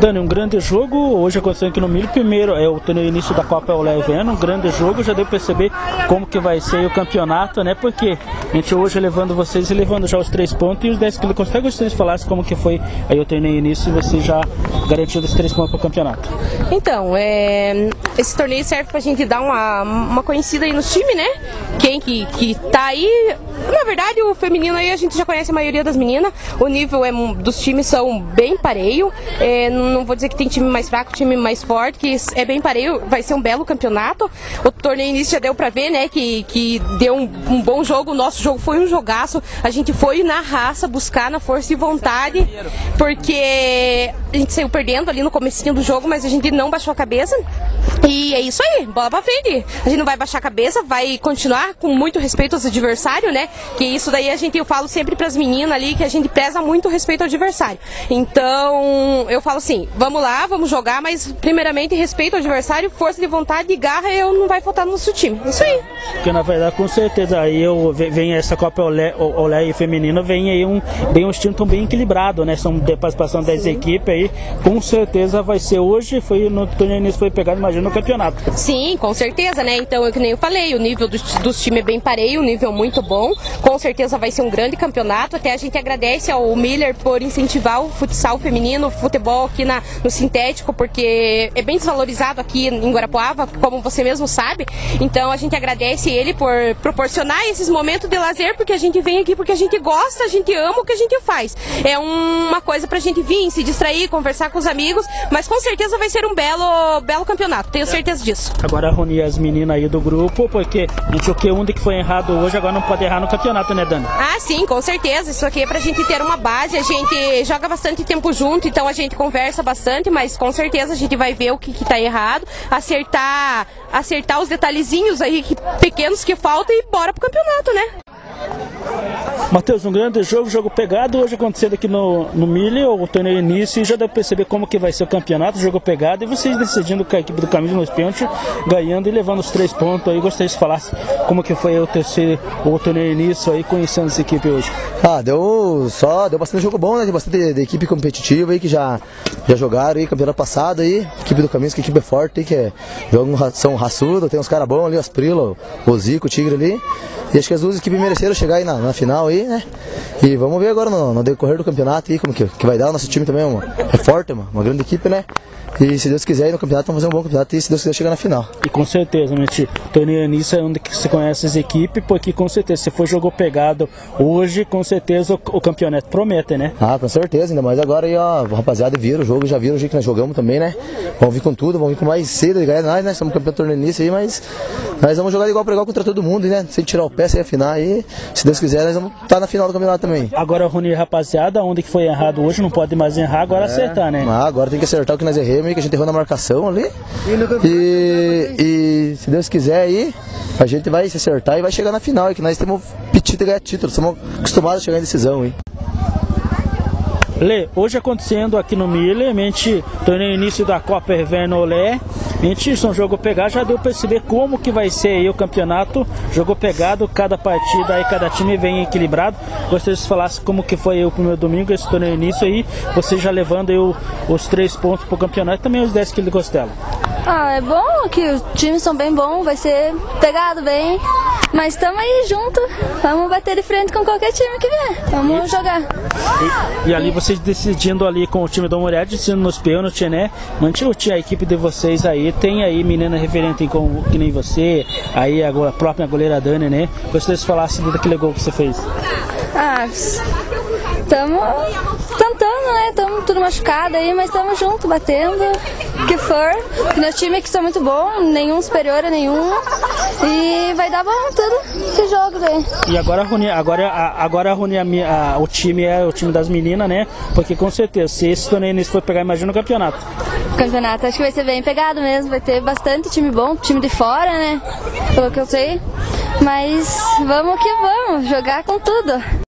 Dani, um grande jogo hoje aconteceu aqui no Milho. Primeiro é o no início da Copa o Leveno, um grande jogo. Já deu para perceber como que vai ser o campeonato, né? Porque a gente hoje levando vocês e levando já os três pontos e os 10 quilos. Gostaria que vocês falassem como que foi aí o torneio início e você já garantiu os três pontos para o campeonato. Então, é, esse torneio serve para a gente dar uma, uma conhecida aí nos times, né? Quem que, que tá aí. Na verdade, o feminino aí a gente já conhece a maioria das meninas. O nível é, dos times são bem pareio. É, não vou dizer que tem time mais fraco, time mais forte, que é bem pareio, vai ser um belo campeonato. O torneio início já deu para ver, né, que, que deu um, um, bom jogo. O nosso jogo foi um jogaço. A gente foi na raça, buscar na força e vontade, porque a gente saiu perdendo ali no comecinho do jogo, mas a gente não baixou a cabeça. E é isso aí, bola pra frente. A gente não vai baixar a cabeça, vai continuar com muito respeito aos adversários, né? Que isso daí a gente, eu falo sempre pras meninas ali, que a gente pesa muito o respeito ao adversário. Então, eu falo assim, vamos lá, vamos jogar, mas primeiramente respeito ao adversário, força de vontade e garra, eu não vai faltar no nosso time. Isso aí. Porque na verdade, com certeza, aí eu, vem essa Copa Olé, Olé feminina, vem aí um, bem um time tão bem equilibrado, né? São de participação das equipes aí, com certeza vai ser hoje, foi no torneio início foi pegado, imagina, no campeonato. Sim, com certeza, né? Então, eu que nem eu falei, o nível dos, dos times é bem pareio, o nível muito bom, com certeza vai ser um grande campeonato, até a gente agradece ao Miller por incentivar o futsal feminino, o futebol aqui na, no sintético, porque é bem desvalorizado aqui em Guarapuava, como você mesmo sabe. Então a gente agradece ele por proporcionar esses momentos de lazer, porque a gente vem aqui porque a gente gosta, a gente ama o que a gente faz. É uma coisa pra gente vir, se distrair, conversar com os amigos, mas com certeza vai ser um belo, belo campeonato, tenho certeza disso. Agora reunir as meninas aí do grupo, porque a gente o que um de que foi errado hoje, agora não pode errar no campeonato, né, Dani? Ah, sim, com certeza. Isso aqui é pra gente ter uma base, a gente joga bastante tempo junto, então a gente conversa bastante, mas com certeza a gente vai ver o que, que tá errado, acertar, acertar os detalhezinhos aí que, pequenos que faltam e bora pro campeonato, né? Matheus, um grande jogo, jogo pegado, hoje acontecendo aqui no, no Milho, o torneio início, e já deu para perceber como que vai ser o campeonato, jogo pegado, e vocês decidindo com a equipe do Caminho nos pênaltis, ganhando e levando os três pontos aí, gostaria de falar como que foi o terceiro, o torneio início aí, conhecendo essa equipe hoje. Ah, deu só, deu bastante jogo bom, né, tem bastante de, equipe competitiva aí, que já, já jogaram aí, campeonato passado aí, equipe do Caminho, que equipe é forte aí, que é, jogam, são raçudo, tem uns caras bons ali, as Prilo, o Zico, o Tigre ali, e acho que as duas equipes mereceram chegar aí na, na final aí, né? E vamos ver agora no, no decorrer do campeonato aí como que, que vai dar. O nosso time também é, uma, é forte, uma, uma grande equipe, né? E se Deus quiser ir no campeonato, vamos fazer um bom campeonato e se Deus quiser chegar na final. E com certeza, né, Torneio Anísio é onde você conhece as equipes, porque com certeza, se for jogo pegado hoje, com certeza o, o, campeonato promete, né? Ah, com certeza, ainda mais agora aí, ó, rapaziada viram o jogo, já viram o jeito que nós jogamos também, né? Vamos vir com tudo, vamos vir com mais cedo, nós, né? Nós somos campeão do torneio Anísio aí, mas nós vamos jogar igual para igual contra todo mundo, né? Sem tirar o pé, sem afinar aí. Se Deus quiser, nós vamos tá na final do campeonato também. Agora, Rony, rapaziada, onde que foi errado hoje, não pode mais errar, agora é. acertar, né? Ah, agora tem que acertar o que nós erramos, que a gente errou na marcação ali. E, e se Deus quiser aí, a gente vai se acertar e vai chegar na final, que nós temos pedido ganhar título, somos acostumados a chegar em decisão, hein? Lê, hoje acontecendo aqui no Miller, a gente torneio início da Copa Herveno Olé, a gente são jogo pegar, já deu para perceber como que vai ser o campeonato, jogo pegado, cada partida aí, cada time vem equilibrado. Gostaria que você falasse como que foi o primeiro domingo, esse torneio início aí, você já levando o, os três pontos pro campeonato e também os 10 quilos de costela. Ah, é bom que os times são bem bons, vai ser pegado bem. Mas estamos aí junto, vamos bater de frente com qualquer time que vier. Vamos e, jogar. E, e, ali vocês decidindo ali com o time do Moreira, decidindo nos pênaltis, né? Mantinha a equipe de vocês aí, tem aí menina referente com, que nem você, aí a, a própria goleira Dani, né? Gostaria de falar assim daquele gol que você fez. Ah, estamos tentando, né? Estamos tudo machucado aí, mas estamos juntos, batendo, o que for. Meus times aqui são muito bons, nenhum superior a nenhum. E vai dar bom tudo esse jogo daí. E agora, agora, agora a, a, o time é o time das meninas, né? Porque com certeza, se esse torneio nisso for pegar, imagina o campeonato. campeonato acho que vai ser bem pegado mesmo, vai ter bastante time bom, time de fora, né? Pelo que eu sei. Mas vamos que vamos, jogar com tudo.